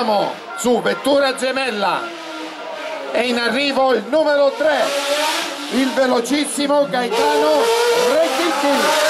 sentiamo su vettura gemella. È in arrivo il numero 3 il velocissimo Gaetano Recchitti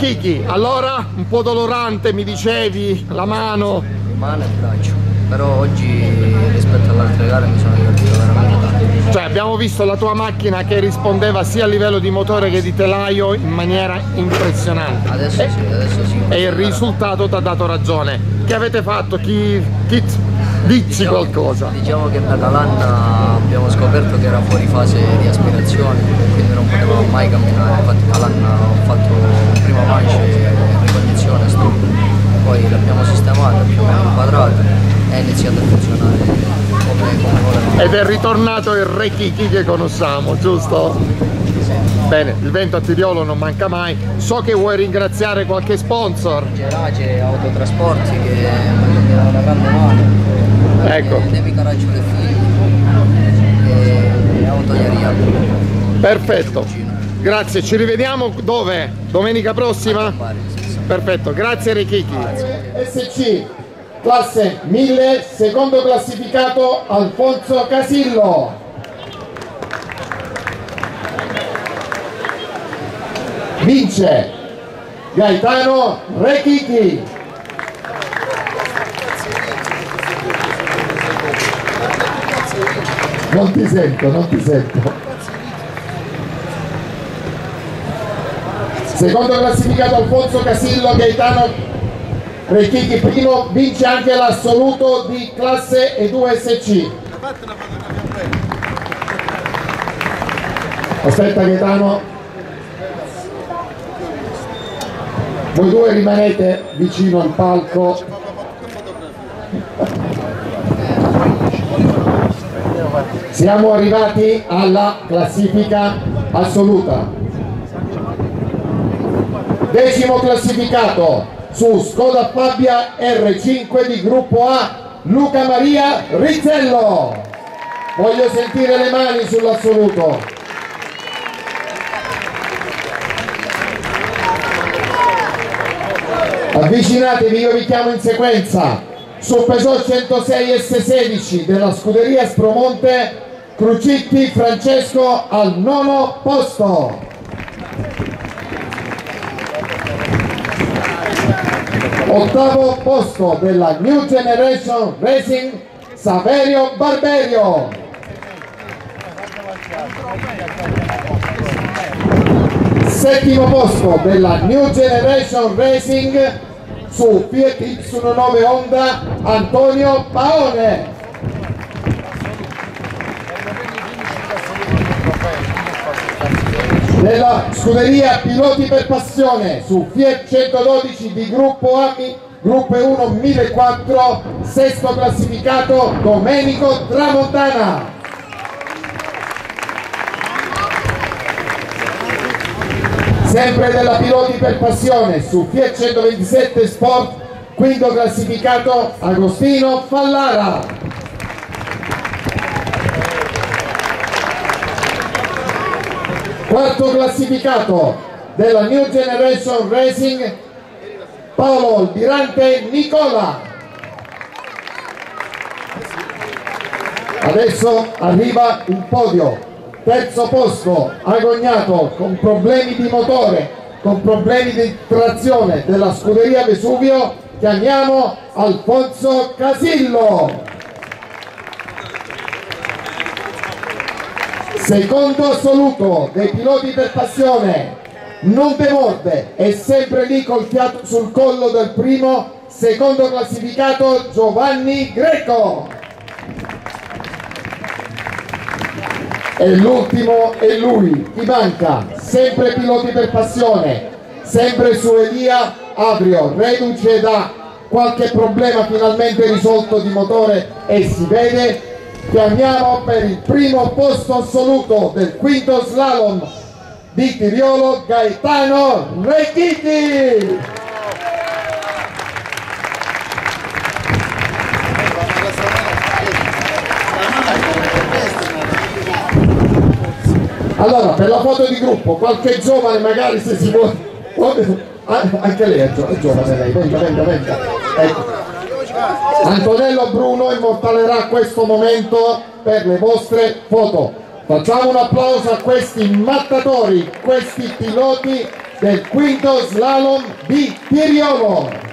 Rechicchi, allora un po' dolorante mi dicevi, la mano. Mano e braccio, però oggi rispetto alle altre gare mi sono divertito veramente tanto. Cioè abbiamo visto la tua macchina che rispondeva sia a livello di motore che di telaio in maniera impressionante. Adesso e, sì, adesso sì. E il risultato ti ha dato ragione. Che avete fatto? Chi, chi dici diciamo, qualcosa? Diciamo che da Calanna abbiamo scoperto che era fuori fase di aspirazione, è ritornato il Re Kiki che conosciamo, giusto? Bene, il vento a Tiriolo non manca mai. So che vuoi ringraziare qualche sponsor. Gerace Autotrasporti che mi dà una grande mano. Ecco. Devi Caracciolo e figli e Autoiaria. Perfetto. Grazie, ci rivediamo dove? Domenica prossima? Perfetto, grazie Rechicchi. SC, classe 1000, secondo classificato Alfonso Casillo. Vince Gaetano Rechichi. Non ti sento, non ti sento. Secondo classificato Alfonso Casillo, Gaetano Rechighi primo vince anche l'assoluto di classe E2SC. Aspetta Gaetano. Voi due rimanete vicino al palco. Siamo arrivati alla classifica assoluta. Decimo classificato su Skoda Fabia R5 di gruppo A Luca Maria Rizzello. Voglio sentire le mani sull'assoluto. Avvicinatevi, io vi chiamo in sequenza. Peugeot 106 S16 della scuderia Spromonte, Crucitti Francesco al nono posto. Ottavo posto della New Generation Racing Saverio Barberio. Settimo posto della New Generation Racing su Fiat X19 Honda Antonio Paone. Nella scuderia Piloti per Passione su Fiat 112 di gruppo AMI gruppo 1 1004 sesto classificato Domenico Tramontana. Sempre della Piloti per Passione su Fiat 127 Sport quinto classificato Agostino Fallara quarto classificato della New Generation Racing Paolo Almirante Nicola. Adesso arriva il podio. Terzo posto agognato con problemi di motore con problemi di trazione della scuderia Vesuvio chiamiamo Alfonso Casillo secondo assoluto dei piloti per passione. Non demorde è sempre lì col fiato sul collo del primo secondo classificato Giovanni Greco. E l'ultimo è lui, chi manca, sempre piloti per passione, sempre su Elia Avrio, reduce da qualche problema finalmente risolto di motore e si vede, chiamiamo per il primo posto assoluto del quinto slalom di Tiriolo Gaetano Rechiti. Allora, per la foto di gruppo, qualche giovane magari se si può... Anche lei è, giovane lei, venga, venga, venga. Ecco. Antonello Bruno immortalerà questo momento per le vostre foto. Facciamo un applauso a questi mattatori, questi piloti del quinto slalom di Tiriolo.